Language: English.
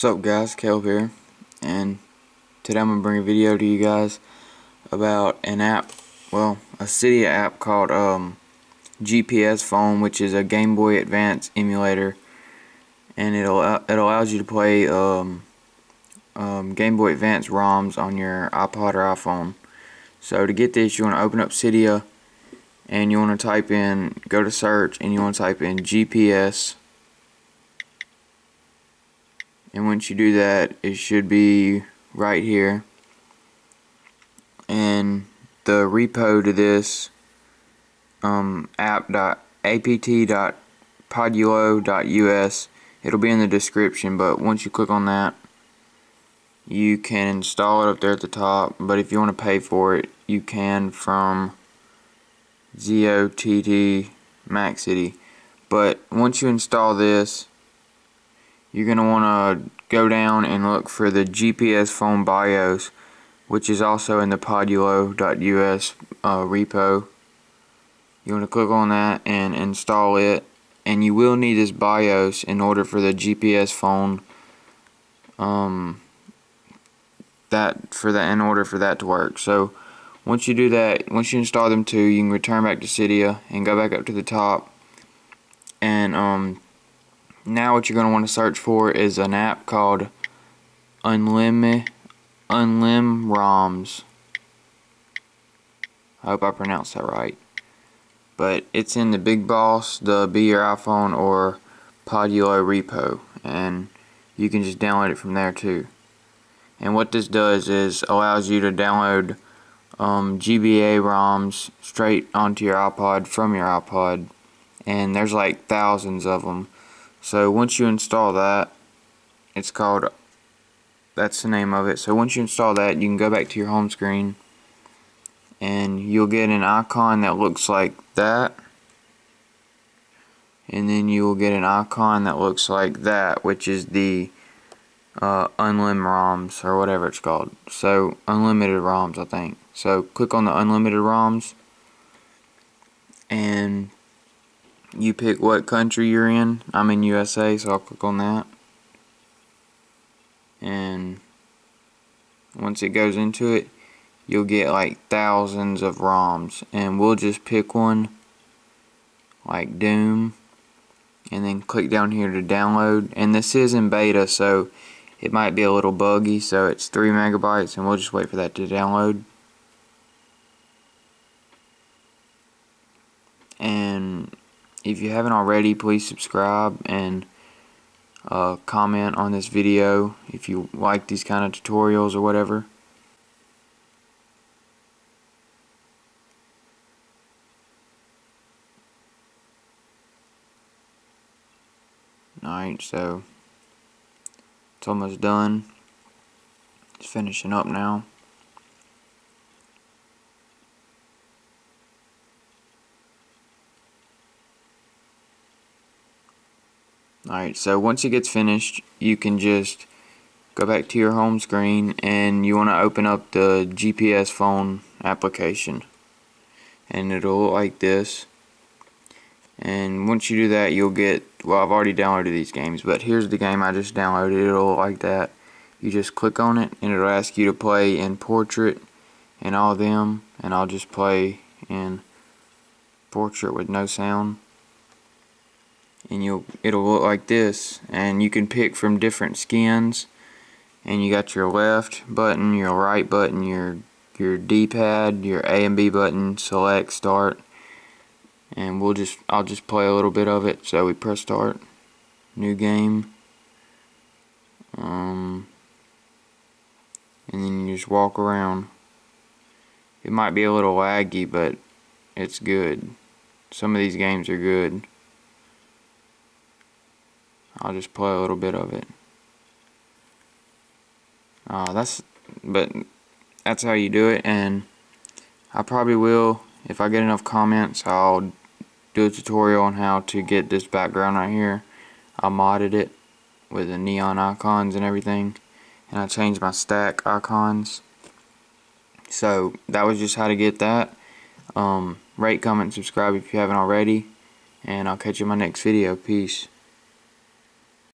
What's up guys, Caleb here, and today I'm going to bring a video to you guys about an app, well, a Cydia app called um, gpSPhone, which is a Game Boy Advance emulator, and it, it allows you to play um, um, Game Boy Advance ROMs on your iPod or iPhone. So to get this, you want to open up Cydia, and you want to type in, go to search, and you want to type in GPS and once you do that it should be right here. And the repo to this um, app.apt.podulo.us it'll be in the description but once you click on that you can install it up there at the top but if you want to pay for it you can from ZOTT Mac City. But once you install this you're going to want to go down and look for the gpSPhone BIOS which is also in the podulo.us uh, repo. You want to click on that and install it and you will need this BIOS in order for the gpSPhone um, that for that in order for that to work. So once you do that, once you install them two, you can return back to Cydia and go back up to the top and um, now what you're going to want to search for is an app called Unlim Unlim ROMs. I hope I pronounced that right. But it's in the Big Boss, the Be Your iPhone, or Podulo repo. And you can just download it from there too. And what this does is allows you to download um, GBA ROMs straight onto your iPod from your iPod. And there's like thousands of them. So once you install that, it's called, that's the name of it. So once you install that, you can go back to your home screen and you'll get an icon that looks like that. And then you will get an icon that looks like that, which is the uh, Unlim ROMs or whatever it's called. So unlimited ROMs, I think. So click on the unlimited ROMs and you pick what country you're in. I'm in USA, so I'll click on that. And once it goes into it, you'll get like thousands of ROMs. And we'll just pick one, like Doom, and then click down here to download. And this is in beta, so it might be a little buggy, so it's 3 megabytes, and we'll just wait for that to download. And if you haven't already please subscribe and uh, comment on this video if you like these kind of tutorials or whatever. Alright so it's almost done. It's finishing up now Alright, so once it gets finished, you can just go back to your home screen and you want to open up the gpSPhone application. And it'll look like this. And once you do that, you'll get, well, I've already downloaded these games, but here's the game I just downloaded. It'll look like that. You just click on it and it'll ask you to play in portrait and all them. And I'll just play in portrait with no sound and you'll it'll look like this. And you can pick from different skins. And you got your left button your right button your your d-pad your A and B button select start. And we'll just I'll just play a little bit of it. So we press start. New game. Um, and then you just walk around. It might be a little laggy but it's good. Some of these games are good I'll just play a little bit of it. Uh, that's, but that's how you do it, and I probably will, if I get enough comments, I'll do a tutorial on how to get this background right here. I modded it with the neon icons and everything, and I changed my stack icons. So that was just how to get that. Um, rate, comment, subscribe if you haven't already, and I'll catch you in my next video. Peace.